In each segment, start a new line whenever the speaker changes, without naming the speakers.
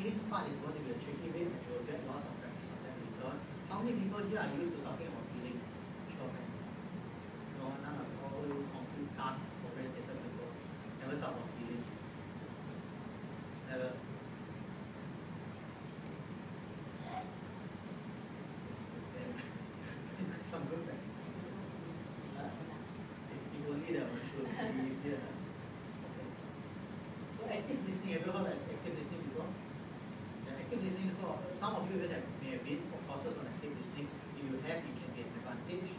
feelings part is going to be a tricky bit and you'll get lots of practice on that later. How many people here are used to talking about feelings? Show hands. No, none of all you complete task oriented before. never talk about feelings. Never. Some good things.
Uh, if
only that was be easier. Okay. So active listening, have you heard active listening, so some of you have, may have been for courses on active listening. If you have, you can an advantage.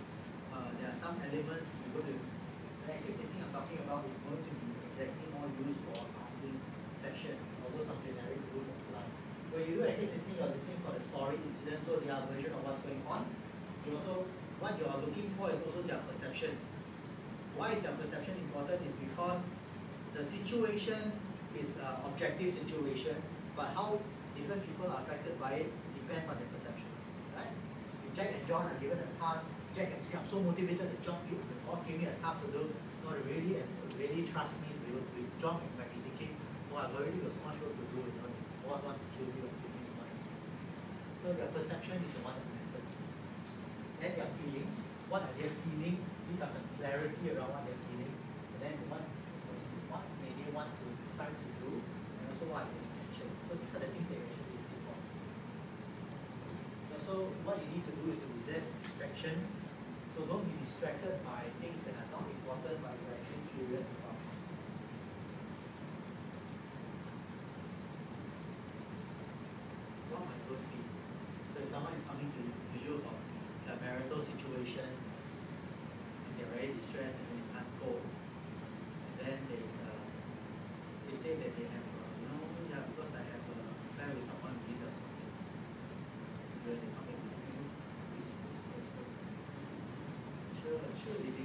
Uh, there are some elements you go to the active listening I'm talking about is going to be exactly more used for a counseling session, although some generic rules apply. When you do active listening, you're listening for the story, incident, so their version of what's going on. You also, what you are looking for is also their perception. Why is their perception important? Is because the situation is an objective situation, but how different people are affected by it depends on their perception. Right? If Jack and John are given a task, Jack can say, I'm so motivated that John, the boss gave me a task to do. No, they really and really trust me. With, with John might be thinking, oh, I've already got so much work to do. You know, the boss wants to kill you and give me so much. So their perception is the one that matters. And their feelings. What are they feeling? We have a clarity around what they're feeling. And then what, what may they want to decide to do, and also what are their intentions. So these are the things that you actually looking for. So what you need to do is to resist distraction. So don't be distracted by things that are not important but you're actually curious about. What might those be? So if someone is coming to, to you about their marital situation, and they're very distressed and they can't and then there's uh, they say that they have Gracias.